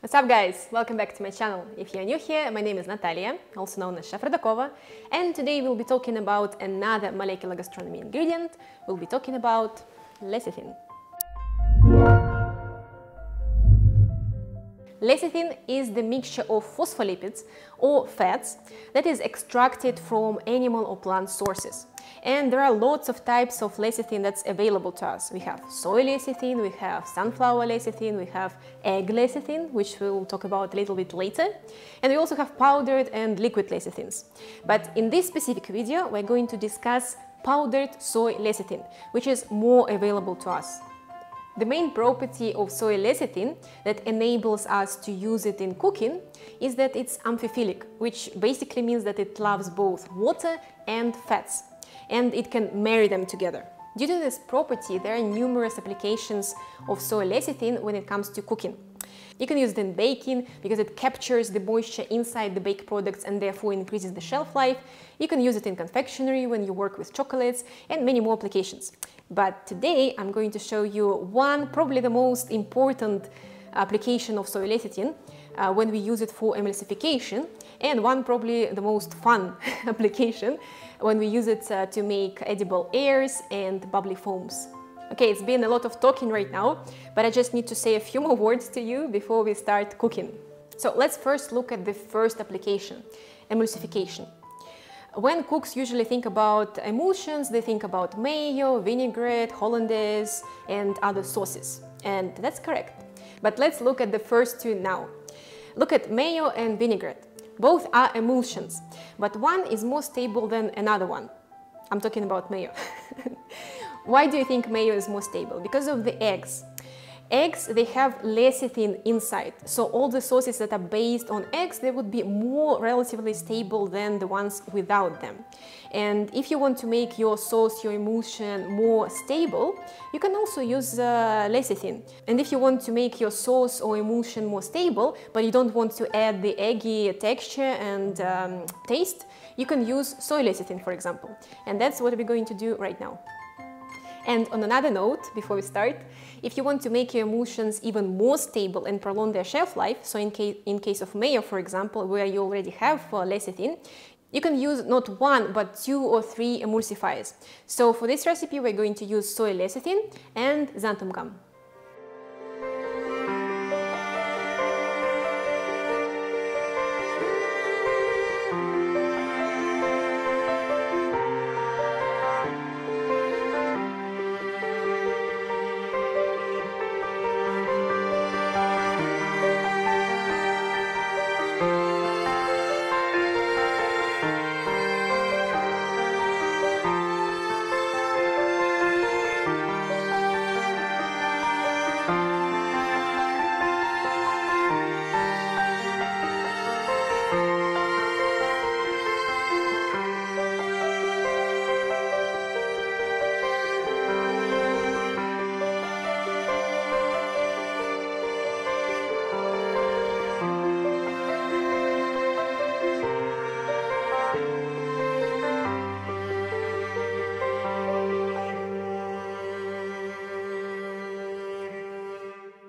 What's up guys? Welcome back to my channel. If you're new here, my name is Natalia, also known as Chef Rudakova, and today we'll be talking about another molecular gastronomy ingredient. We'll be talking about lecithin. Lecithin is the mixture of phospholipids or fats that is extracted from animal or plant sources. And there are lots of types of lecithin that's available to us. We have soy lecithin, we have sunflower lecithin, we have egg lecithin, which we'll talk about a little bit later. And we also have powdered and liquid lecithins. But in this specific video, we're going to discuss powdered soy lecithin, which is more available to us. The main property of soy lecithin that enables us to use it in cooking is that it's amphiphilic, which basically means that it loves both water and fats, and it can marry them together. Due to this property, there are numerous applications of soy lecithin when it comes to cooking. You can use it in baking because it captures the moisture inside the baked products and therefore increases the shelf life. You can use it in confectionery when you work with chocolates and many more applications. But today I'm going to show you one, probably the most important application of soy lecithin uh, when we use it for emulsification and one probably the most fun application when we use it uh, to make edible airs and bubbly foams. Okay, it's been a lot of talking right now, but I just need to say a few more words to you before we start cooking. So let's first look at the first application, emulsification. When cooks usually think about emulsions, they think about mayo, vinaigrette, hollandaise, and other sauces. And that's correct. But let's look at the first two now. Look at mayo and vinaigrette. Both are emulsions, but one is more stable than another one. I'm talking about mayo. Why do you think mayo is more stable? Because of the eggs. Eggs, they have lecithin inside, so all the sauces that are based on eggs, they would be more relatively stable than the ones without them. And if you want to make your sauce, your emulsion more stable, you can also use uh, lecithin. And if you want to make your sauce or emulsion more stable, but you don't want to add the eggy texture and um, taste, you can use soy lecithin, for example. And that's what we're going to do right now. And on another note, before we start, if you want to make your emulsions even more stable and prolong their shelf life, so in, case, in case of mayo, for example, where you already have uh, lecithin, you can use not one, but two or three emulsifiers. So for this recipe, we're going to use soy lecithin and xanthan gum.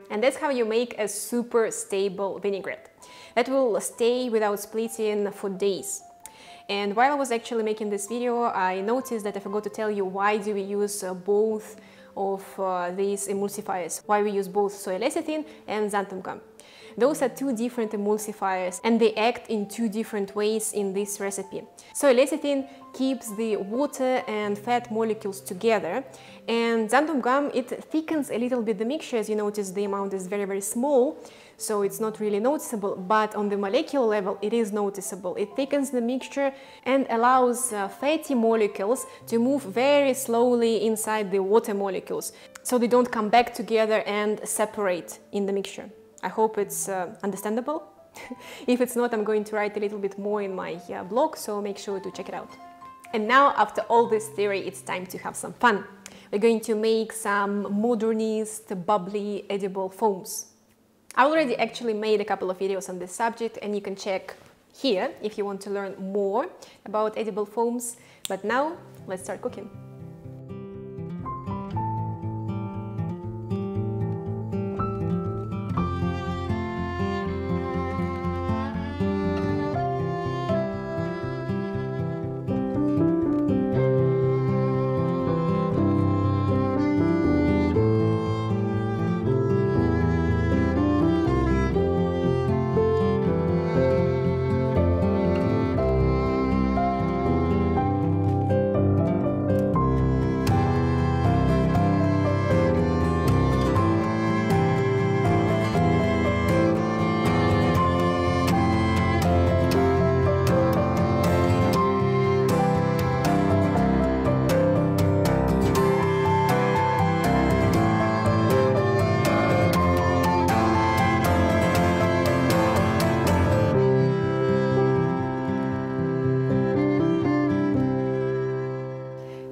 And that's how you make a super stable vinaigrette that will stay without splitting for days. And while I was actually making this video, I noticed that I forgot to tell you why do we use uh, both of uh, these emulsifiers, why we use both soy lecithin and xanthan gum. Those are two different emulsifiers and they act in two different ways in this recipe. So lecithin keeps the water and fat molecules together and xanthan gum, it thickens a little bit the mixture. As you notice, the amount is very, very small, so it's not really noticeable, but on the molecular level, it is noticeable. It thickens the mixture and allows uh, fatty molecules to move very slowly inside the water molecules, so they don't come back together and separate in the mixture. I hope it's uh, understandable. if it's not, I'm going to write a little bit more in my uh, blog, so make sure to check it out. And now, after all this theory, it's time to have some fun. We're going to make some modernist, bubbly, edible foams. I already actually made a couple of videos on this subject and you can check here if you want to learn more about edible foams. But now, let's start cooking.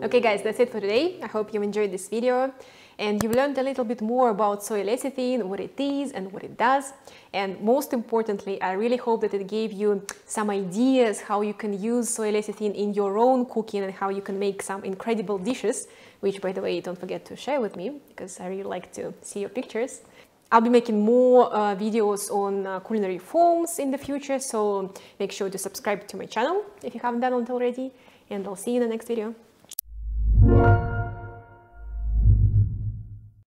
Okay guys, that's it for today. I hope you enjoyed this video and you learned a little bit more about soy lecithin, what it is and what it does. And most importantly, I really hope that it gave you some ideas how you can use soy lecithin in your own cooking and how you can make some incredible dishes, which by the way, don't forget to share with me because I really like to see your pictures. I'll be making more uh, videos on uh, culinary foams in the future, so make sure to subscribe to my channel if you haven't done it already, and I'll see you in the next video.